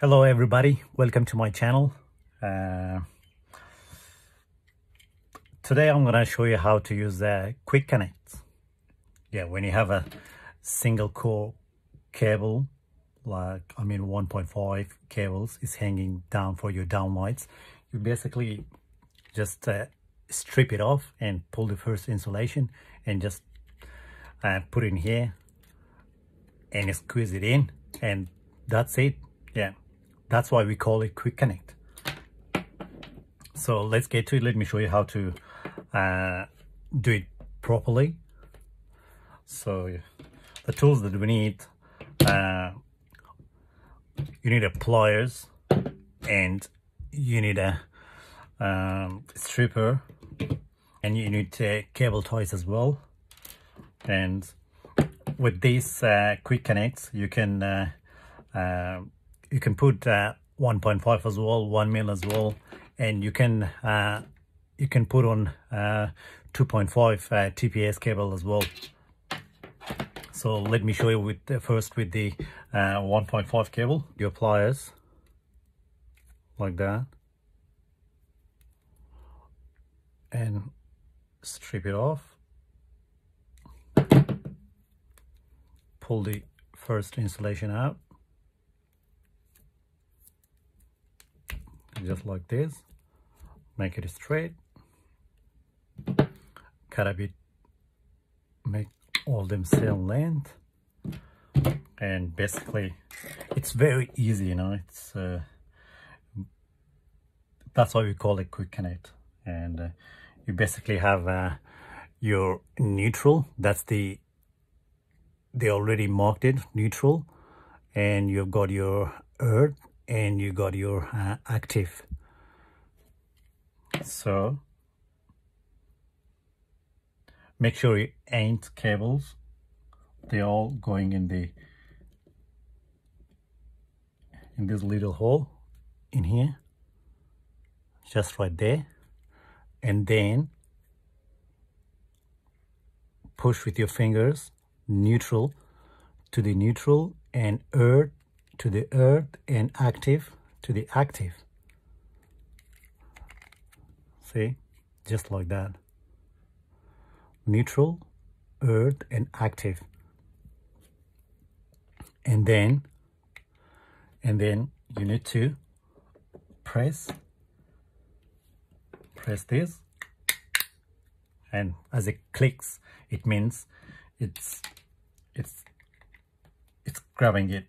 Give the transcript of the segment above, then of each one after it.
Hello everybody, welcome to my channel. Uh, today I'm gonna show you how to use the Quick Connect. Yeah, when you have a single core cable, like I mean 1.5 cables is hanging down for your downlights, you basically just uh, strip it off and pull the first insulation and just uh, put it in here and squeeze it in and that's it. Yeah that's why we call it quick connect. So let's get to it. Let me show you how to uh, do it properly. So the tools that we need uh, you need a pliers and you need a um, stripper and you need uh, cable ties as well. And with these uh, quick connects you can uh, uh you can put uh, 1.5 as well 1 mil as well and you can uh, you can put on uh, 2.5 uh, TPS cable as well. So let me show you with first with the uh, 1.5 cable your pliers like that. And strip it off. Pull the first insulation out just like this. Make it straight. Cut a bit. Make all them same length. And basically it's very easy you know it's uh, that's why we call it quick connect. And uh, you basically have uh, your neutral that's the they already marked it neutral. And you've got your earth and you got your uh, active. So make sure you ain't cables. They're all going in the in this little hole in here just right there. And then push with your fingers neutral to the neutral and earth to the earth and active to the active. See, just like that. Neutral, earth and active. And then, and then you need to press, press this. And as it clicks, it means it's, it's, it's grabbing it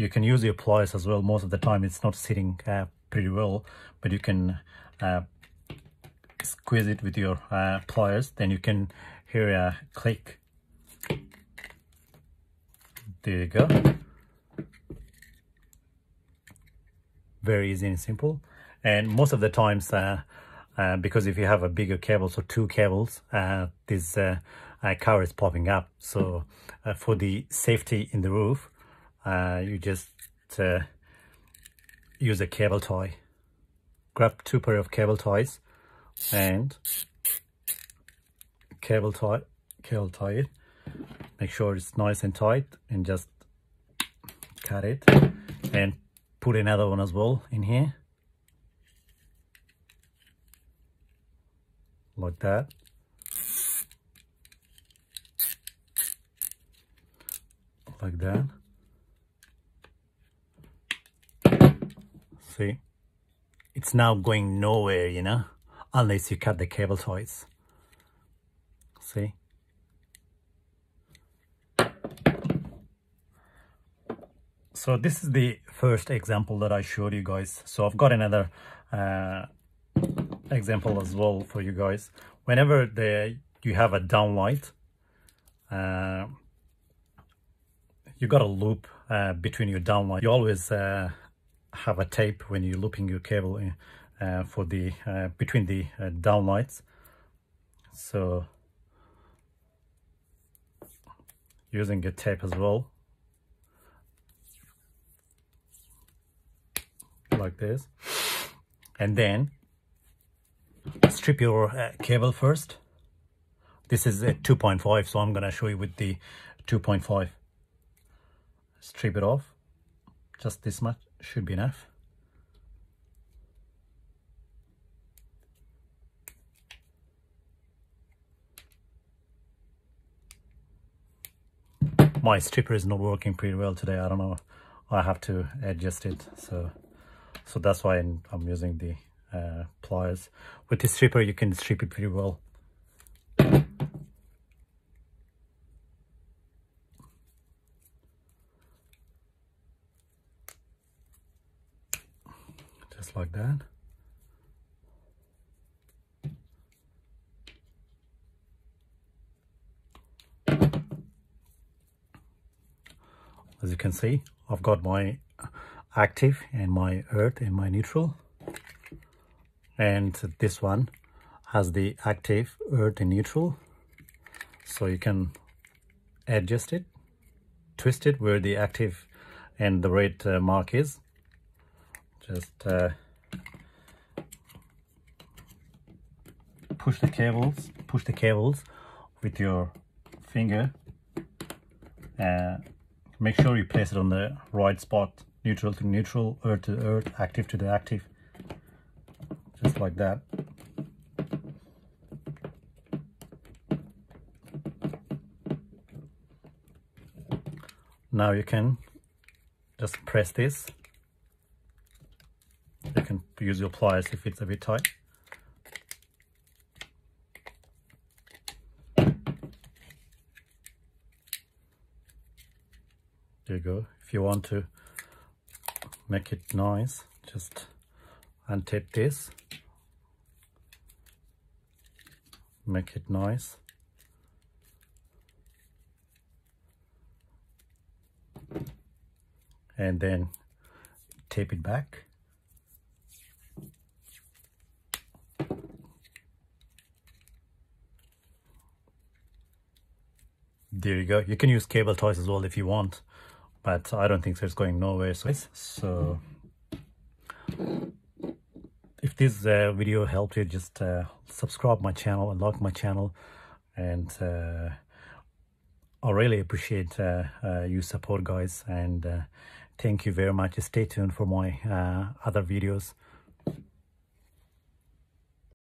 you can use your pliers as well. Most of the time it's not sitting uh, pretty well but you can uh, squeeze it with your uh, pliers. Then you can hear a click. There you go. Very easy and simple. And most of the times uh, uh, because if you have a bigger cable so two cables uh, this cover is popping up. So for the safety in the roof uh, you just uh, use a cable tie grab two pair of cable ties and cable tie cable tie it. Make sure it's nice and tight and just cut it and put another one as well in here. Like that. Like that see it's now going nowhere you know unless you cut the cable ties see? So this is the first example that I showed you guys. So I've got another uh, example as well for you guys. Whenever the you have a downlight uh, you got a loop uh, between your downlight. You always uh, have a tape when you're looping your cable in, uh, for the uh, between the uh, downlights so using a tape as well. Like this. And then strip your uh, cable first. This is a 2.5 so I'm gonna show you with the 2.5 strip it off just this much. Should be enough. My stripper is not working pretty well today. I don't know. I have to adjust it. So so that's why I'm, using the uh, pliers. With the stripper you can strip it pretty well like that. As you can see I've got my active and my earth and my neutral. And this one has the active earth and neutral. So you can adjust it twist it where the active and the red uh, mark is just uh, push the cables push the cables with your finger. Uh, make sure you place it on the right spot neutral to neutral earth to earth active to the active. Just like that. Now you can just press this use your pliers if it's a bit tight. There you go. If you want to make it nice just untap this. Make it nice. And then tape it back there you go. You can use cable ties as well if you want but I don't think so it's going nowhere so, so. If this uh, video helped you just uh, subscribe my channel and like my channel and uh, I really appreciate uh, uh, you support guys and uh, thank you very much. Stay tuned for my other videos